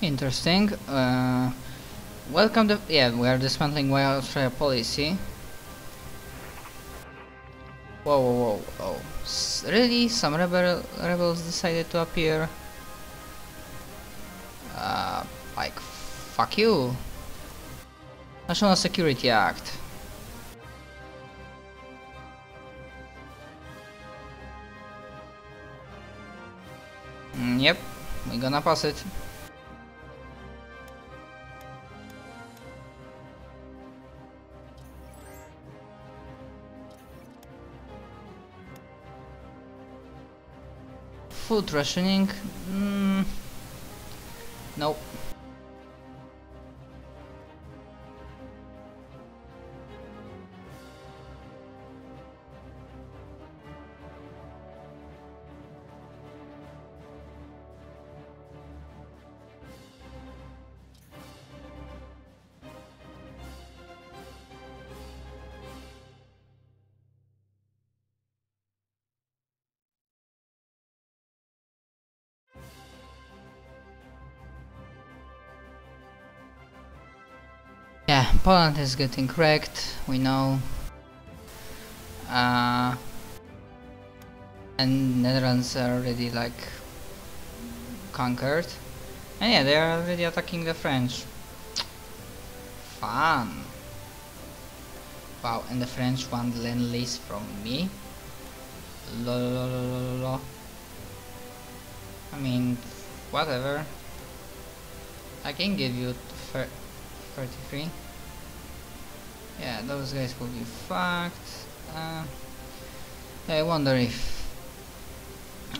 Interesting. Uh, welcome to yeah, we are dismantling Australia policy. Whoa, whoa, whoa, oh! S really? Some rebel rebels decided to appear. Uh, like, fuck you. National Security Act. Mm, yep, we're gonna pass it. Food rationing? Mm, nope. Poland is getting wrecked, we know. Uh, and Netherlands are already like conquered. And yeah, they are already attacking the French. Fun. Wow, and the French want land lease from me? Lolololololo. I mean, whatever. I can give you 33 yeah those guys will be fucked. Uh, I wonder if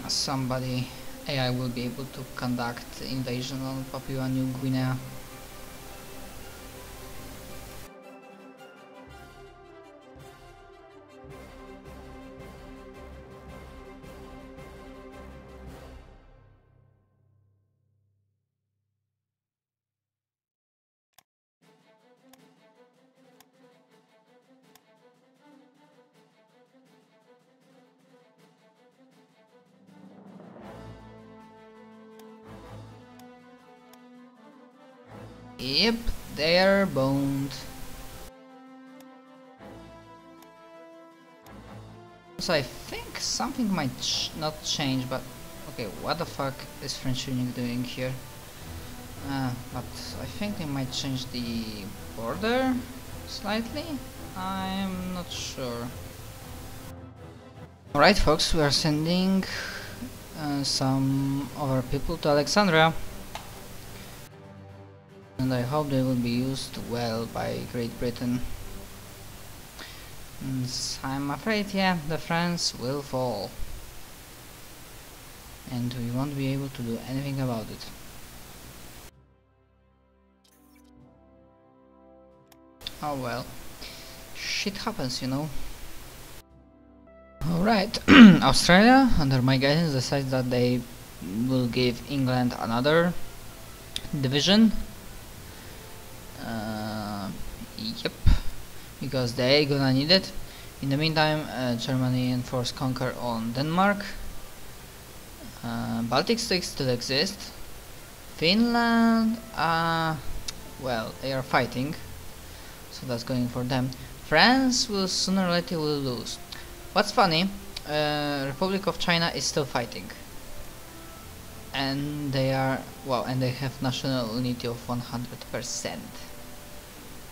somebody AI will be able to conduct invasion on Papua New Guinea Yep, they are boned. So I think something might ch not change, but okay, what the fuck is French Union doing here? Uh, but I think they might change the border slightly. I'm not sure. Alright folks, we are sending uh, some of our people to Alexandria and I hope they will be used well by Great Britain. And I'm afraid, yeah, the France will fall. And we won't be able to do anything about it. Oh well. Shit happens, you know. Alright, Australia, under my guidance, decides that they will give England another division Yep, because they gonna need it. In the meantime, uh, Germany enforced conquer on Denmark. Uh, Baltic states still exist. Finland, uh, well, they are fighting, so that's going for them. France will sooner or later will lose. What's funny, uh, Republic of China is still fighting, and they are well, and they have national unity of 100 percent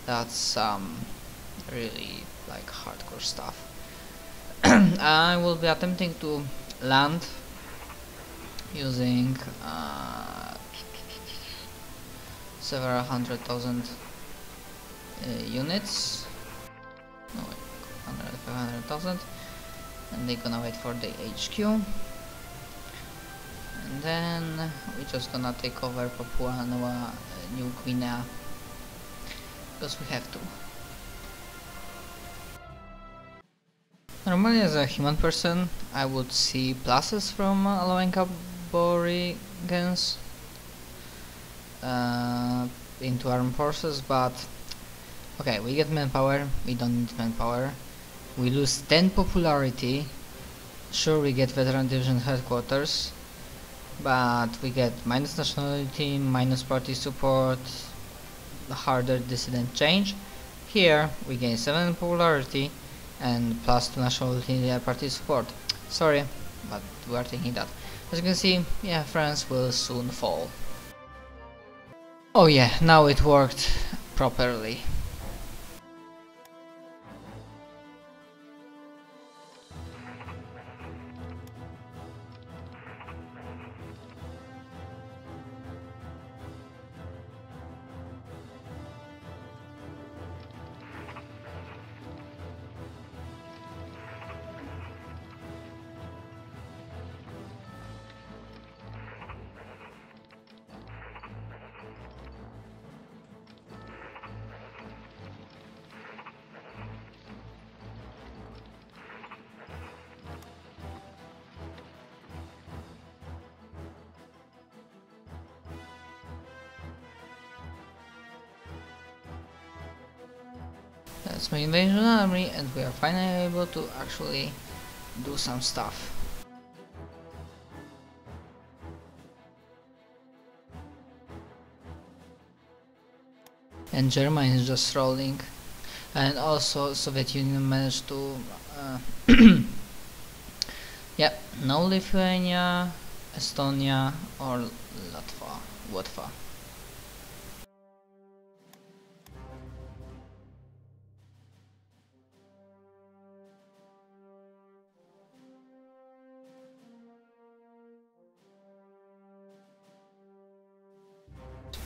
that's um, really like hardcore stuff. I will be attempting to land using uh, several hundred thousand uh, units. No wait, 500,000 and they're gonna wait for the HQ and then we're just gonna take over Papua New Guinea because we have to. Normally as a human person I would see pluses from uh, allowing aborigines uh, into armed forces but okay we get manpower, we don't need manpower we lose 10 popularity sure we get veteran division headquarters but we get minus nationality, minus party support, harder dissident change. Here we gain 7 popularity and plus 2 nationality party support. Sorry, but we are taking that. As you can see, yeah, France will soon fall. Oh yeah, now it worked properly. That's my invasion army and we are finally able to actually do some stuff. And Germany is just rolling and also Soviet Union managed to uh, yeah no Lithuania Estonia or Latvia Latva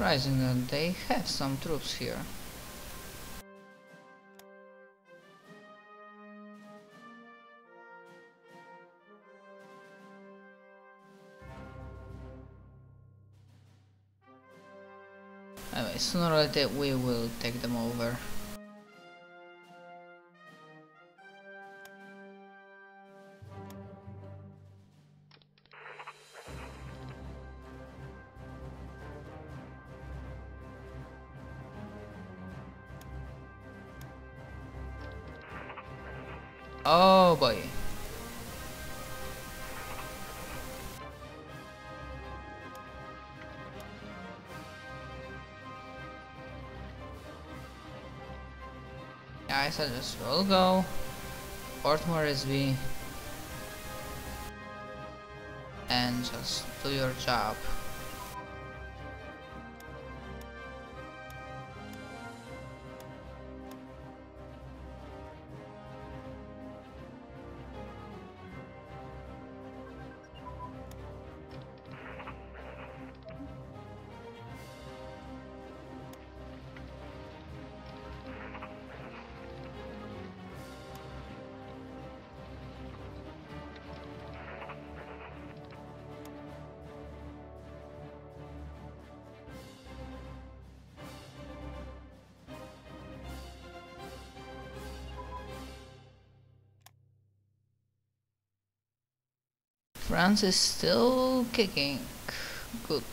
Surprising that they have some troops here. Anyway, sooner or later we will take them over. Oh boy. I just will go. Port Moresby. And just do your job. France is still kicking. Good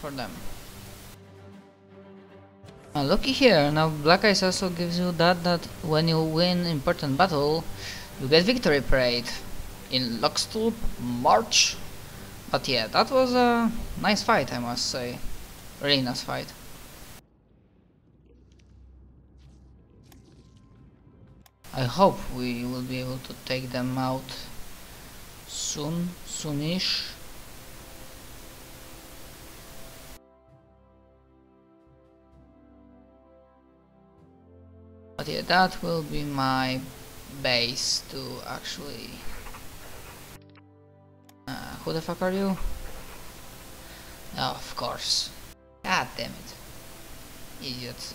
for them. Uh, looky here, now Black Ice also gives you that that when you win important battle, you get victory parade in Luxtulp March. But yeah, that was a nice fight I must say. Really nice fight. I hope we will be able to take them out soon, soonish. But yeah, that will be my base to actually... Uh, who the fuck are you? Oh, of course. God damn it. Idiots.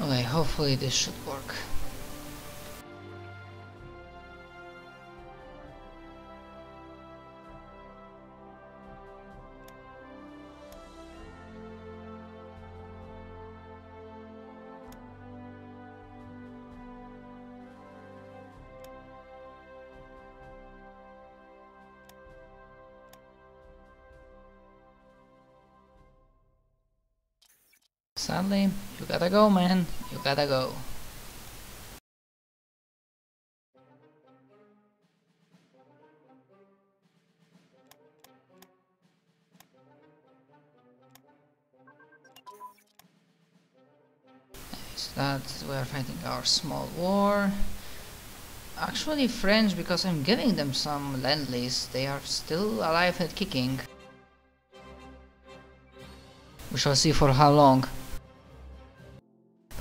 Okay, hopefully this should work. Sadly, you gotta go, man. You gotta go. That we are fighting our small war. Actually French because I'm giving them some land lease. They are still alive and kicking. We shall see for how long.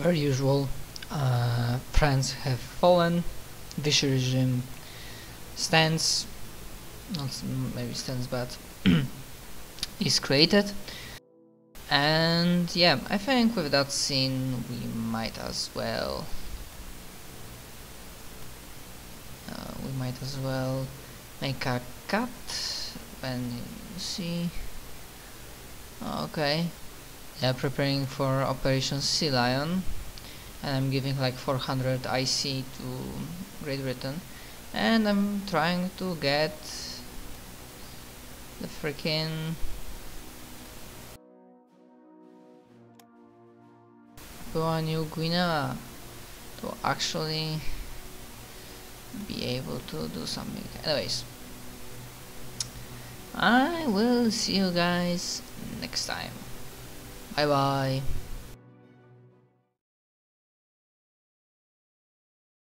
Per usual, uh, France have fallen. Vichy regime stands, not maybe stands, but is created. And yeah, I think with that scene we might as well uh, we might as well make a cut and see okay yeah, preparing for Operation Sea Lion and I'm giving like 400 IC to Great Britain. And I'm trying to get the freaking Papua New Guinea to actually be able to do something. Anyways I will see you guys next time Bye bye.